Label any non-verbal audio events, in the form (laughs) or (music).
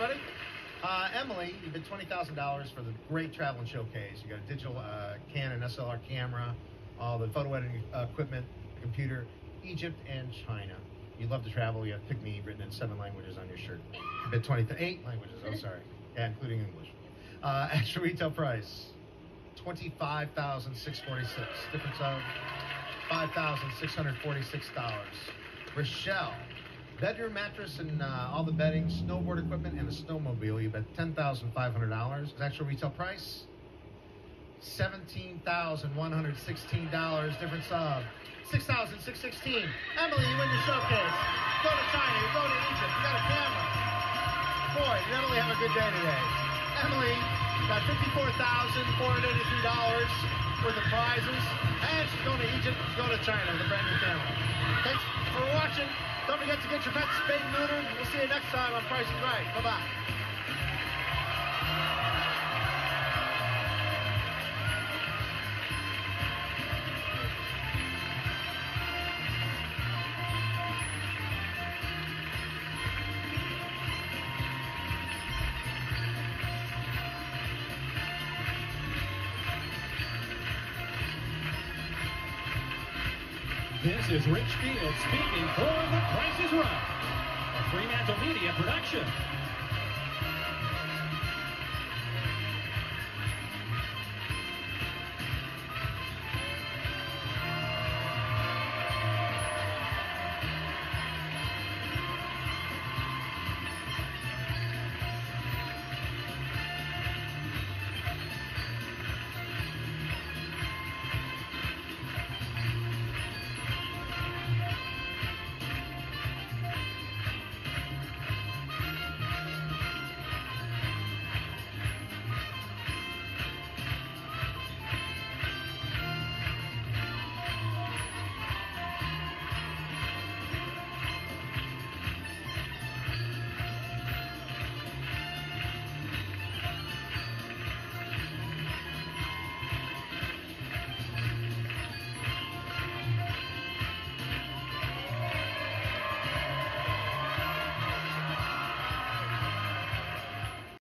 Uh, Emily, you bid twenty thousand dollars for the great traveling showcase. You got a digital uh, Canon SLR camera, all the photo editing equipment, computer, Egypt and China. You love to travel. You have "Pick Me" written in seven languages on your shirt. You bid twenty eight languages. Oh, sorry, yeah, including English. Uh, (laughs) extra retail price twenty-five thousand six forty-six. Difference of five thousand six hundred forty-six dollars. Rochelle, bedroom mattress and uh, all the bedding, snowboard equipment, and a snowmobile. You bet ten thousand five hundred dollars. Actual retail price seventeen thousand one hundred sixteen dollars. Difference of six thousand six sixteen. Emily, you win your showcase. Go to China. You go to Egypt. You got a camera. Boy, did Emily have a good day today. Emily got fifty-four thousand four hundred eighty-three dollars worth of prizes, and she's going to Egypt. She's going to China with brand new camera. Thanks for. Don't forget to get your pets spayed and neutered. We'll see you next time on Price is Right. Bye This is Rich Fields speaking for The Price is Right, a Fremantle Media production.